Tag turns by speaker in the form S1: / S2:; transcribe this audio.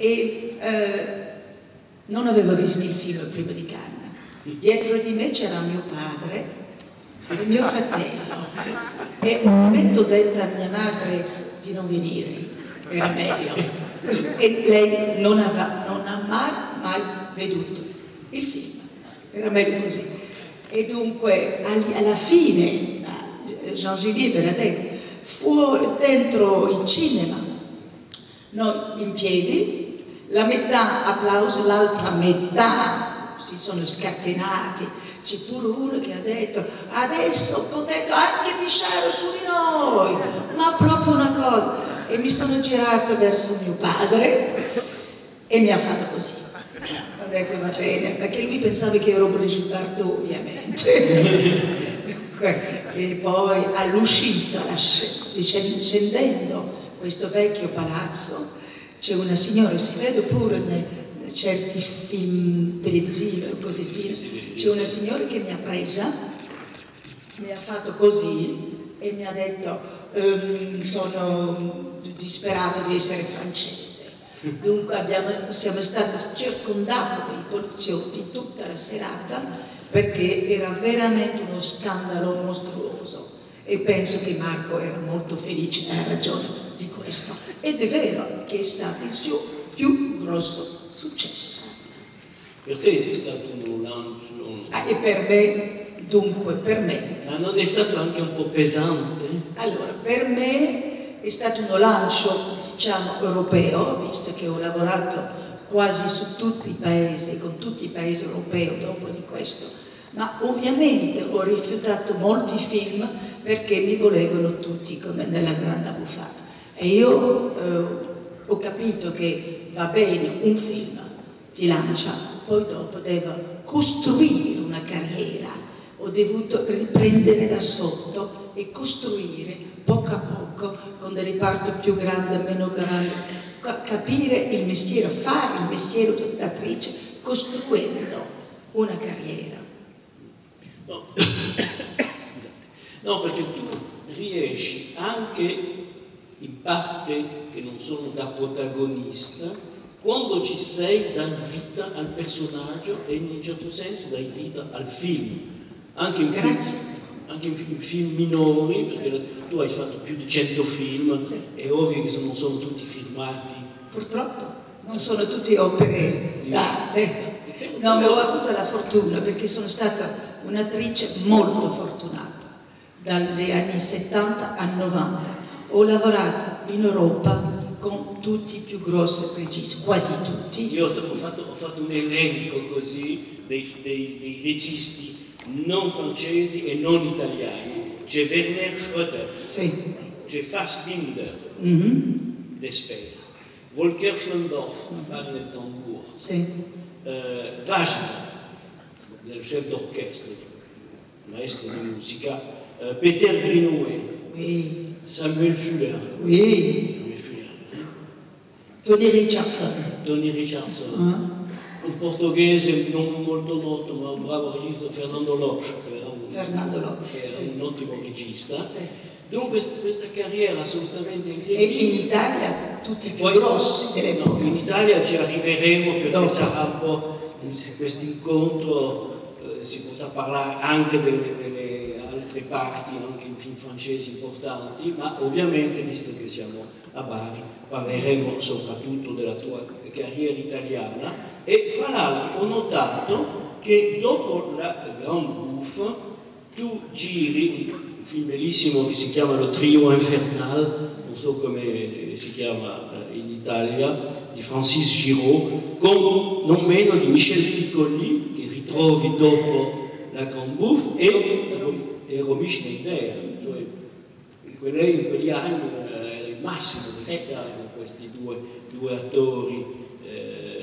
S1: e eh, non avevo visto il film prima di Cannes. Dietro di me c'era mio padre e mio fratello e un momento ho detto a mia madre di non venire, era meglio. E lei non, aveva, non ha mai, mai veduto il film, era meglio così. E dunque alla fine Jean Julie Benedetto fuori, dentro il cinema, noi in piedi, la metà applauso, l'altra metà si sono scatenati, c'è pure uno che ha detto adesso potete anche pisciare su di noi, ma proprio una cosa. E mi sono girato verso mio padre e mi ha fatto così. Ho detto va bene, perché lui pensava che ero Brigitte Bardot ovviamente. e poi all'uscita, scendendo questo vecchio palazzo, c'è una signora, si vede pure nei, certi film televisivi o così, c'è una signora che mi ha presa, mi ha fatto così e mi ha detto ehm, sono disperato di essere francese. Dunque abbiamo, siamo stati circondati dai poliziotti tutta la serata perché era veramente uno scandalo mostruoso e penso che Marco era molto felice ha ragione di questo. Ed è vero che è stato il suo più grosso successo.
S2: Per te è stato un lancio?
S1: Ah, e per me, dunque per me.
S2: Ma non è stato anche un po' pesante?
S1: Allora, per me è stato un lancio, diciamo, europeo, visto che ho lavorato quasi su tutti i paesi, con tutti i paesi europei dopo di questo, ma ovviamente ho rifiutato molti film perché mi volevano tutti come nella grande buffata. E io eh, ho capito che va bene un film, ti lancia, poi dopo devo costruire una carriera, ho dovuto riprendere da sotto e costruire poco a poco con dei reparti più grandi, meno grandi, capire il mestiere, fare il mestiere di attrice, costruendo una carriera.
S2: No. no, perché tu riesci anche in parte che non sono da protagonista, quando ci sei dai vita al personaggio e in un certo senso dai vita al film. Anche in, film, anche in film, minori, perché tu hai fatto più di 100 film, sì. è ovvio che non sono tutti filmati.
S1: Purtroppo non sono tutte opere d'arte. No, ho avuto la fortuna perché sono stata un'attrice molto fortunata dagli anni 70 al 90. Ho lavorato in Europa con tutti i più grossi registi, quasi tutti.
S2: Io ho fatto, ho fatto un elenco così dei, dei, dei, registi non francesi e non italiani. C'è Werner Schröder,
S1: sì.
S2: c'è Fassbinder,
S1: mm-hmm.
S2: Despair, Volker Schlendorf. Parle del Tambour,
S1: sì.
S2: uh, Wagner, il chef d'orchestra, maestro di musica, uh, Peter Greenaway,
S1: oui.
S2: Samuel Fuller,
S1: oui. Tony Richardson.
S2: Tony Richardson.
S1: Ah.
S2: Un portoghese non molto noto, ma un bravo regista, Fernando Lopes,
S1: Fernando Lopes.
S2: Che era un ottimo regista.
S1: Sì.
S2: Dunque questa carriera assolutamente
S1: incredibile. E in Italia tutti i più
S2: Poi,
S1: grossi dell'epoca.
S2: No, in Italia ci arriveremo perché
S1: Dopo.
S2: sarà un po' questo incontro, eh, si potrà parlare anche delle, delle altre parti, anche in film francesi importanti, ma ovviamente, visto che siamo a Bari, parleremo soprattutto della tua carriera italiana e fra l'altro ho notato che dopo la Grand Bouffe tu giri film bellissimo che si chiama Lo Trio Infernal, non so come si chiama in Italia, di Francis Giraud, con non meno di Michel Piccoli, che ritrovi dopo la Grand Bouffe, e, e Romy Schneider, cioè lei in quegli anni era il massimo sì. con questi due, due attori eh,